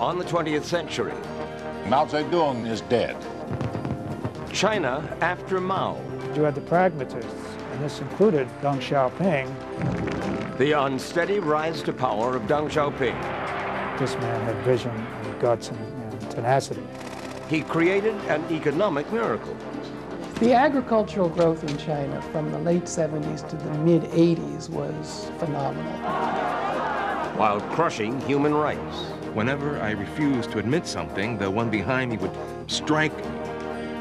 on the 20th century. Mao Zedong is dead. China after Mao. You had the pragmatists, and this included Deng Xiaoping. The unsteady rise to power of Deng Xiaoping. This man had vision and guts and, and tenacity. He created an economic miracle. The agricultural growth in China from the late 70s to the mid 80s was phenomenal. While crushing human rights. Whenever I refused to admit something, the one behind me would strike me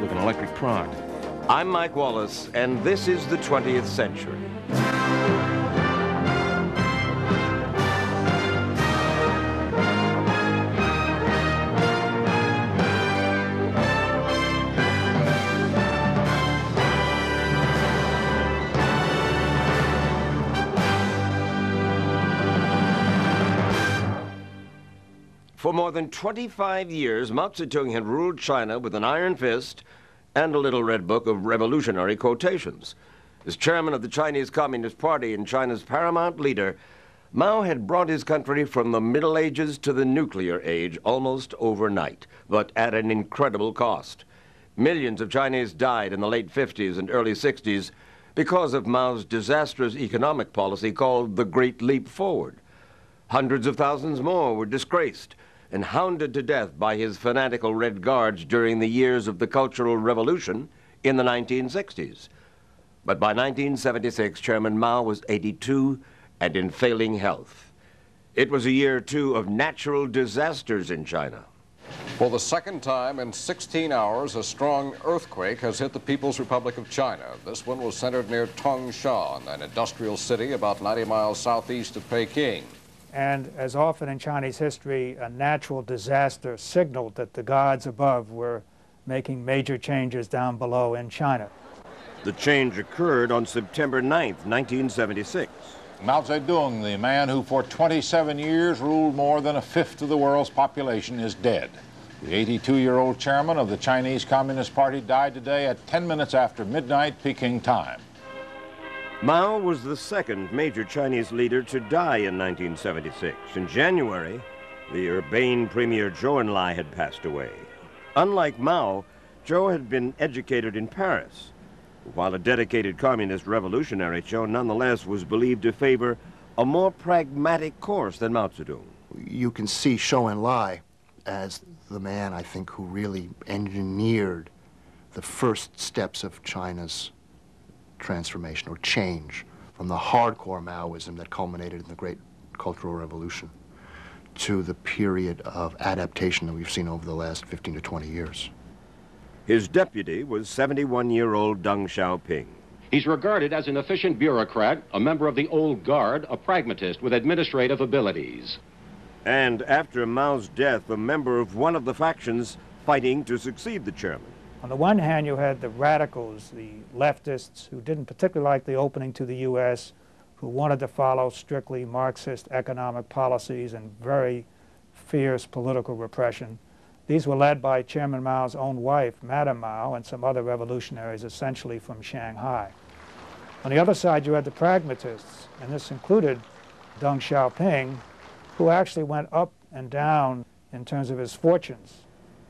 with an electric prod. I'm Mike Wallace, and this is the 20th century. For more than 25 years, Mao Zedong had ruled China with an iron fist and a little red book of revolutionary quotations. As chairman of the Chinese Communist Party and China's paramount leader, Mao had brought his country from the Middle Ages to the nuclear age almost overnight, but at an incredible cost. Millions of Chinese died in the late 50s and early 60s because of Mao's disastrous economic policy called the Great Leap Forward. Hundreds of thousands more were disgraced and hounded to death by his fanatical Red Guards during the years of the Cultural Revolution in the 1960s. But by 1976, Chairman Mao was 82 and in failing health. It was a year, too, of natural disasters in China. For the second time in 16 hours, a strong earthquake has hit the People's Republic of China. This one was centered near Tangshan, an industrial city about 90 miles southeast of Peking. And as often in Chinese history, a natural disaster signaled that the gods above were making major changes down below in China. The change occurred on September 9th, 1976. Mao Zedong, the man who for 27 years ruled more than a fifth of the world's population, is dead. The 82-year-old chairman of the Chinese Communist Party died today at 10 minutes after midnight Peking time. Mao was the second major Chinese leader to die in 1976. In January, the urbane premier Zhou Enlai had passed away. Unlike Mao, Zhou had been educated in Paris. While a dedicated communist revolutionary, Zhou nonetheless was believed to favor a more pragmatic course than Mao Zedong. You can see Zhou Enlai as the man, I think, who really engineered the first steps of China's transformation or change from the hardcore Maoism that culminated in the Great Cultural Revolution to the period of adaptation that we've seen over the last 15 to 20 years. His deputy was 71-year-old Deng Xiaoping. He's regarded as an efficient bureaucrat, a member of the old guard, a pragmatist with administrative abilities. And after Mao's death, a member of one of the factions fighting to succeed the chairman. On the one hand, you had the radicals, the leftists, who didn't particularly like the opening to the U.S., who wanted to follow strictly Marxist economic policies and very fierce political repression. These were led by Chairman Mao's own wife, Madame Mao, and some other revolutionaries, essentially from Shanghai. On the other side, you had the pragmatists, and this included Deng Xiaoping, who actually went up and down in terms of his fortunes.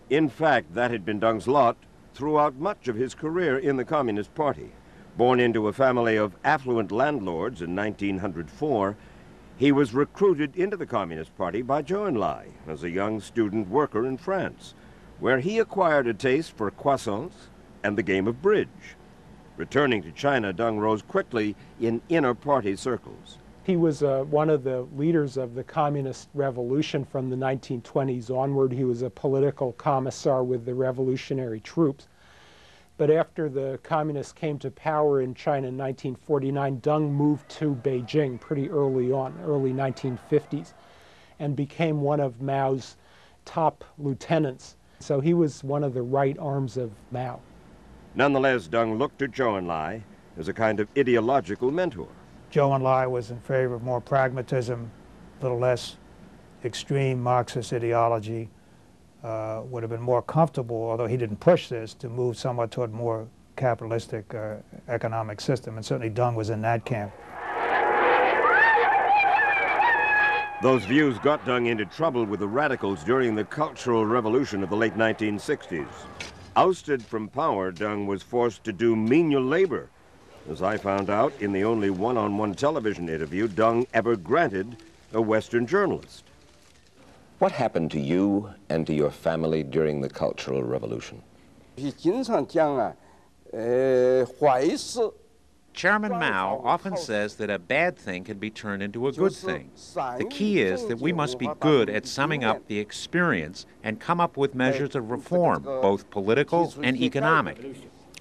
In fact, that had been Deng's lot throughout much of his career in the Communist Party. Born into a family of affluent landlords in 1904, he was recruited into the Communist Party by Zhou Enlai as a young student worker in France, where he acquired a taste for croissants and the game of bridge. Returning to China, Deng rose quickly in inner party circles. He was uh, one of the leaders of the communist revolution from the 1920s onward. He was a political commissar with the revolutionary troops. But after the communists came to power in China in 1949, Deng moved to Beijing pretty early on, early 1950s, and became one of Mao's top lieutenants. So he was one of the right arms of Mao. Nonetheless, Deng looked to Zhou Enlai as a kind of ideological mentor. Zhou Enlai was in favor of more pragmatism, a little less extreme Marxist ideology, uh, would have been more comfortable, although he didn't push this, to move somewhat toward more capitalistic uh, economic system, and certainly Deng was in that camp. Those views got Deng into trouble with the radicals during the Cultural Revolution of the late 1960s. Ousted from power, Deng was forced to do menial labor, as I found out in the only one-on-one -on -one television interview Deng ever granted a Western journalist. What happened to you and to your family during the Cultural Revolution? Chairman Mao often says that a bad thing can be turned into a good thing. The key is that we must be good at summing up the experience and come up with measures of reform, both political and economic.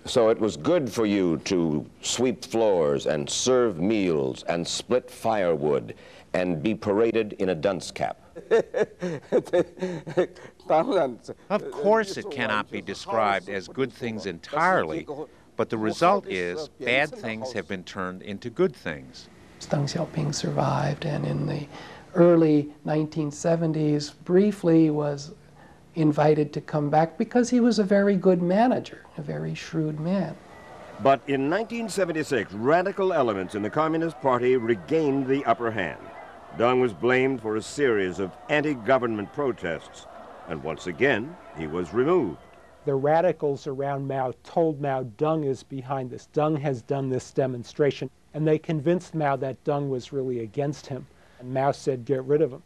So it was good for you to sweep floors and serve meals and split firewood and be paraded in a dunce cap. Of course, it cannot be described as good things entirely, but the result is bad things have been turned into good things. Deng Xiaoping survived, and in the early 1970s, briefly was invited to come back because he was a very good manager, a very shrewd man. But in 1976, radical elements in the Communist Party regained the upper hand. Deng was blamed for a series of anti-government protests, and once again, he was removed the radicals around Mao told Mao Deng is behind this. Deng has done this demonstration. And they convinced Mao that Deng was really against him. And Mao said, get rid of him.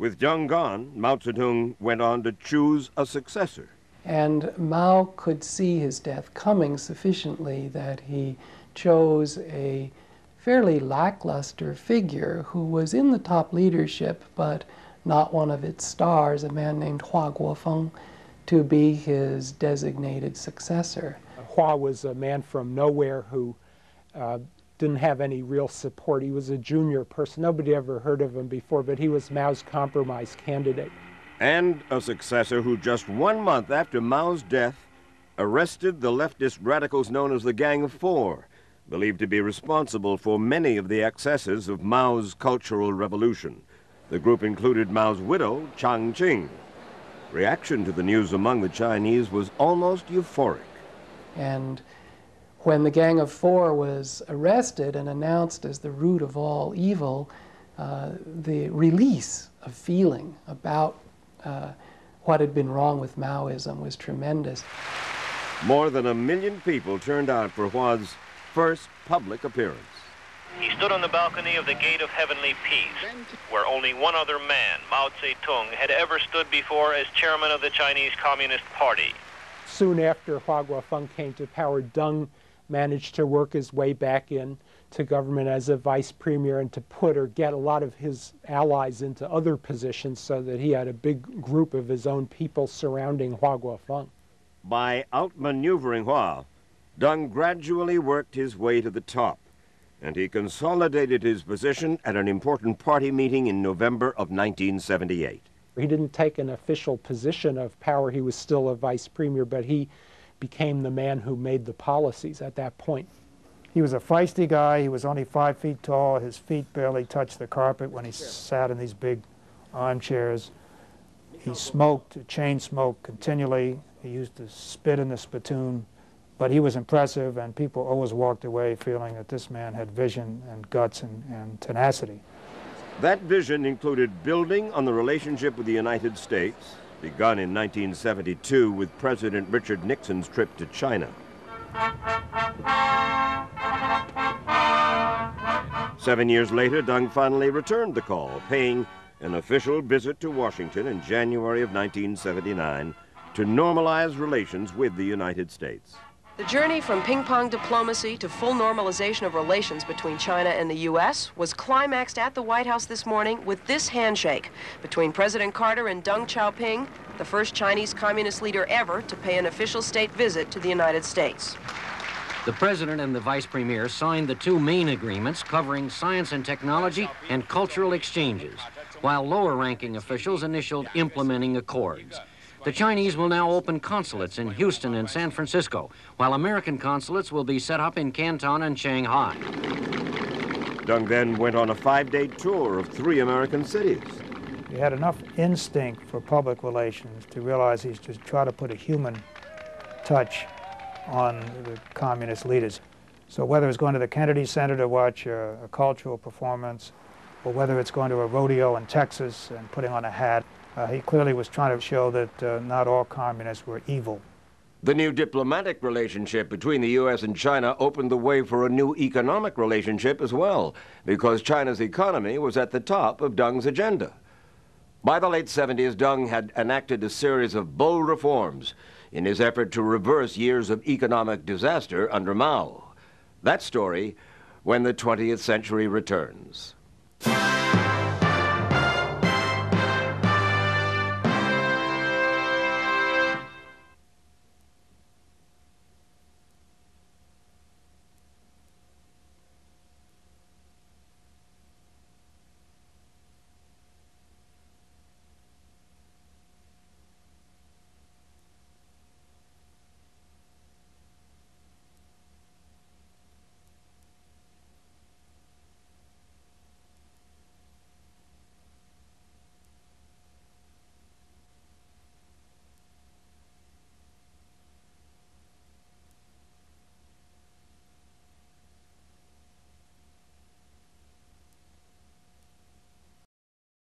With Deng gone, Mao Zedong went on to choose a successor. And Mao could see his death coming sufficiently that he chose a fairly lackluster figure who was in the top leadership, but not one of its stars, a man named Hua Guofeng to be his designated successor. Hua was a man from nowhere who uh, didn't have any real support. He was a junior person. Nobody ever heard of him before, but he was Mao's compromise candidate. And a successor who just one month after Mao's death arrested the leftist radicals known as the Gang of Four, believed to be responsible for many of the excesses of Mao's Cultural Revolution. The group included Mao's widow, Jiang Qing, Reaction to the news among the Chinese was almost euphoric. And when the Gang of Four was arrested and announced as the root of all evil, uh, the release of feeling about uh, what had been wrong with Maoism was tremendous. More than a million people turned out for Hua's first public appearance. He stood on the balcony of the Gate of Heavenly Peace, where only one other man, Mao Zedong, had ever stood before as chairman of the Chinese Communist Party. Soon after Hua Guofeng came to power, Deng managed to work his way back in to government as a vice premier and to put or get a lot of his allies into other positions so that he had a big group of his own people surrounding Hua Guofeng. By outmaneuvering Hua, Deng gradually worked his way to the top and he consolidated his position at an important party meeting in November of 1978. He didn't take an official position of power. He was still a vice premier, but he became the man who made the policies at that point. He was a feisty guy. He was only five feet tall. His feet barely touched the carpet when he sat in these big armchairs. He smoked, chain smoked continually. He used to spit in the spittoon. But he was impressive, and people always walked away feeling that this man had vision and guts and, and tenacity. That vision included building on the relationship with the United States, begun in 1972 with President Richard Nixon's trip to China. Seven years later, Deng finally returned the call, paying an official visit to Washington in January of 1979 to normalize relations with the United States. The journey from ping-pong diplomacy to full normalization of relations between China and the U.S. was climaxed at the White House this morning with this handshake between President Carter and Deng Xiaoping, the first Chinese communist leader ever to pay an official state visit to the United States. The president and the vice premier signed the two main agreements covering science and technology and cultural exchanges, while lower-ranking officials initialed implementing accords. The Chinese will now open consulates in Houston and San Francisco, while American consulates will be set up in Canton and Shanghai. Deng then went on a five-day tour of three American cities. He had enough instinct for public relations to realize he's to try to put a human touch on the communist leaders. So whether it's going to the Kennedy Center to watch a, a cultural performance, or whether it's going to a rodeo in Texas and putting on a hat. Uh, he clearly was trying to show that uh, not all communists were evil. The new diplomatic relationship between the U.S. and China opened the way for a new economic relationship as well, because China's economy was at the top of Deng's agenda. By the late 70s, Deng had enacted a series of bold reforms in his effort to reverse years of economic disaster under Mao. That story when the 20th century returns.